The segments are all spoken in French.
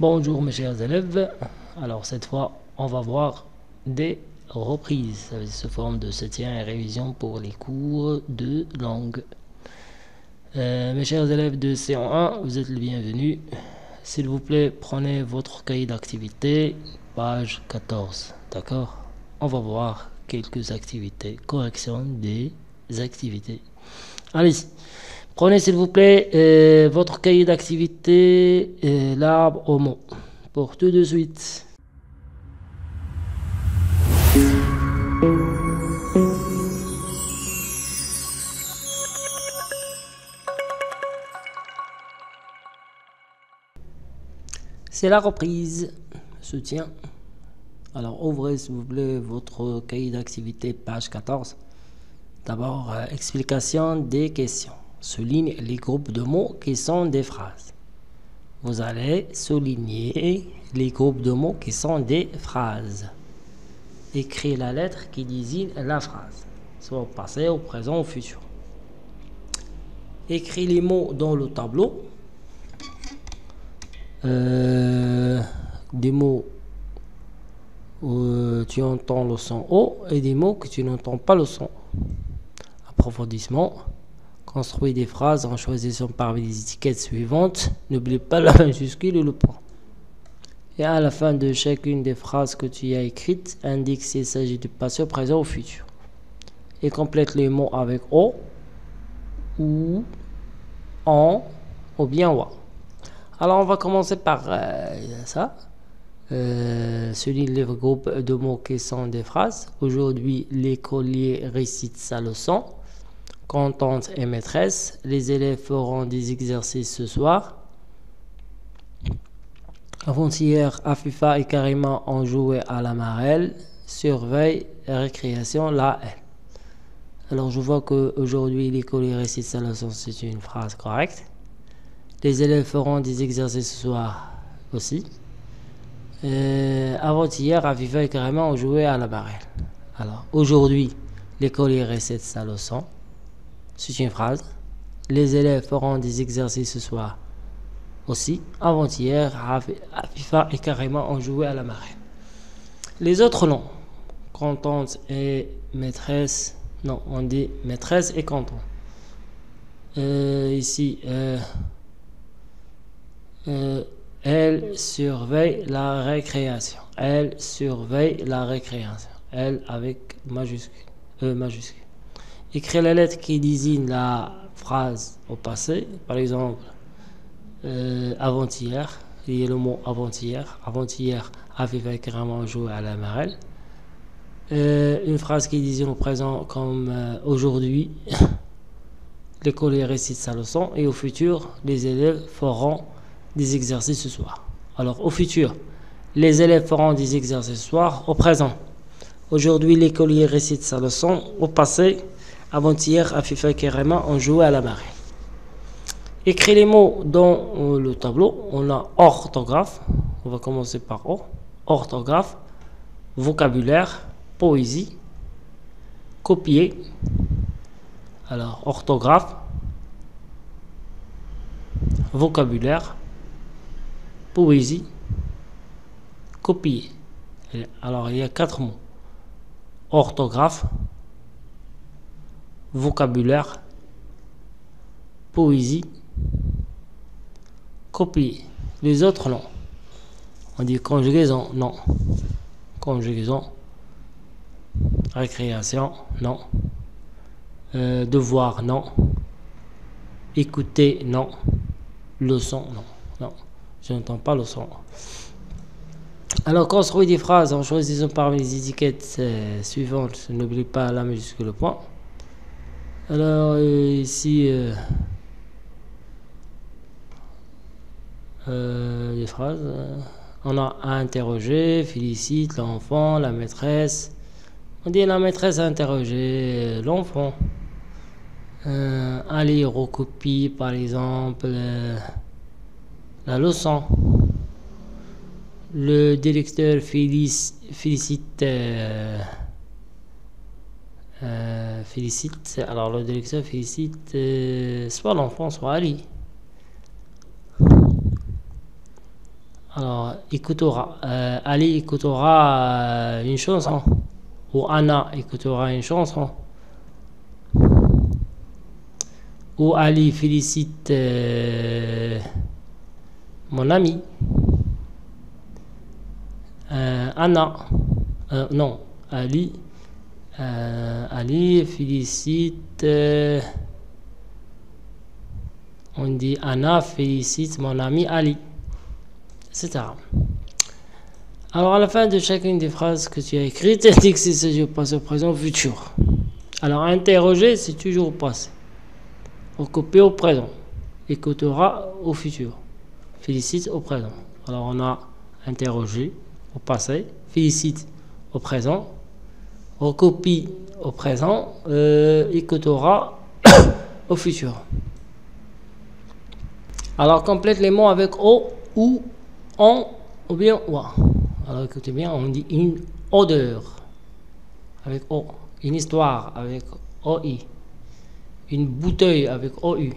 Bonjour mes chers élèves. Alors cette fois, on va voir des reprises. Ça se forme de soutien et révision pour les cours de langue. Euh, mes chers élèves de C1, vous êtes les bienvenus. S'il vous plaît, prenez votre cahier d'activité, page 14. D'accord? On va voir quelques activités. Correction des activités. Allez, prenez s'il vous plaît euh, votre cahier d'activité, euh, l'arbre au mot. Pour tout de suite. C'est la reprise. Soutien. Alors ouvrez s'il vous plaît votre cahier d'activité, page 14. D'abord, euh, explication des questions. Souligne les groupes de mots qui sont des phrases. Vous allez souligner les groupes de mots qui sont des phrases. Écrivez la lettre qui désigne la phrase, soit au passé, au présent, au futur. Écris les mots dans le tableau. Euh, des mots où tu entends le son O et des mots que tu n'entends pas le son. Approfondissement. Construis des phrases en choisissant parmi les étiquettes suivantes. N'oublie pas la majuscule et le point. Et à la fin de chacune des phrases que tu as écrites, indique s'il s'agit du passé, présent ou futur. Et complète les mots avec O, ou, en, ou bien wa. Alors on va commencer par euh, ça. Euh, souligne les groupes de mots qui sont des phrases. Aujourd'hui, l'écolier récite sa leçon. Contente et maîtresse. Les élèves feront des exercices ce soir. Avant-hier, Afifa et Karima ont joué à la marelle. Surveille récréation la haine. Alors je vois qu'aujourd'hui, récite sa leçon. C'est une phrase correcte. Les élèves feront des exercices ce soir aussi. Euh, avant-hier, Afifa et Karima ont joué à la marelle. Alors, aujourd'hui, l'écolier récite sa leçon. C'est une phrase. Les élèves feront des exercices ce soir aussi. Avant-hier, Afifa et Karima ont joué à la marelle. Les autres noms, contente et maîtresse, non, on dit maîtresse et content. Euh, ici, euh, euh, elle surveille la récréation. Elle surveille la récréation. Elle avec majuscule. Majuscule. Écrire la lettre qui désigne la phrase au passé. Par exemple, euh, avant-hier. Il y a le mot avant-hier. Avant-hier, avait carrément joué à la marelle. Euh, une phrase qui disait au présent comme euh, aujourd'hui. L'écolier récite sa leçon et au futur, les élèves feront des exercices ce soir. Alors, au futur, les élèves feront des exercices ce soir. Au présent, aujourd'hui, l'écolier récite sa leçon. Au passé, avant-hier, Afifa et Kerema ont joué à la marée. Écris les mots dans le tableau. On a orthographe. On va commencer par O. Orthographe, vocabulaire, poésie, copier. Alors, orthographe, vocabulaire, poésie, copier. Alors, il y a quatre mots. Orthographe, vocabulaire, poésie, copier. Les autres, non. On dit conjugaison, non. Conjugaison, récréation, non. Euh, devoir, non. Écouter, non. Leçon, non. Non. Je n'entends pas le son. Alors, construis des phrases en choisissant parmi les étiquettes euh, suivantes. N'oublie pas la majuscule point. Alors, euh, ici, euh, euh, les phrases. on a à interroger, félicite l'enfant, la maîtresse. On dit la maîtresse a interrogé l'enfant. allez, recopie par exemple la leçon. Le directeur félicite, euh, félicite, alors le directeur félicite euh, soit l'enfant, soit Ali. Alors, écoutera. Euh, Ali écoutera une chanson. Ou Anna écoutera une chanson. Ou Ali félicite mon ami. Anna. non, Ali. Ali félicite. on dit Anna félicite mon ami Ali etc. Alors à la fin de chacune des phrases que tu as écrites, dit que c'est au passé, présent, futur. Alors interroger, c'est toujours au passé. Recopier au présent. Écoutera au futur. Félicite au présent. Alors on a interrogé au passé, félicite au présent, recopie au présent, euh, écoutera au futur. Alors complète les mots avec o ou on ou bien wa. Alors écoutez bien, on dit une odeur avec O, une histoire avec OI, une bouteille avec OU,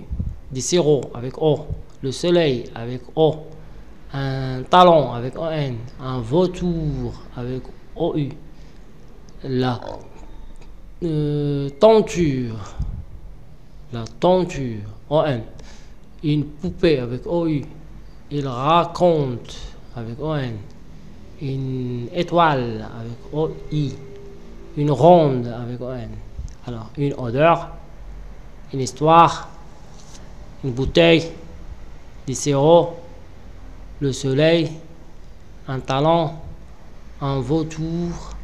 des sirop avec O, le soleil avec O, un talon avec ON, un vautour avec OU, la euh, tenture, la tenture, ON, une poupée avec OU il raconte avec ON, une étoile avec OI, une ronde avec ON. Alors, une odeur, une histoire, une bouteille, des sirop, le soleil, un talent, un vautour,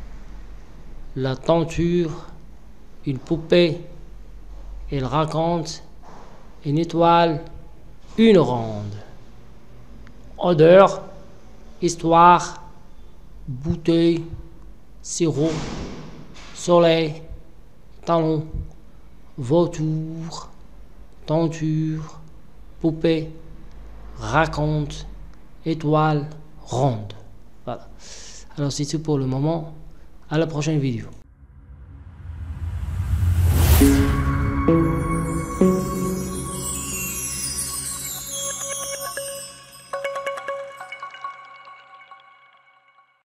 la tenture, une poupée. Il raconte une étoile, une ronde odeur, histoire, bouteille, sirop, soleil, talon, vautour, tenture, poupée, raconte, étoile, ronde. Voilà. Alors c'est tout pour le moment. À la prochaine vidéo.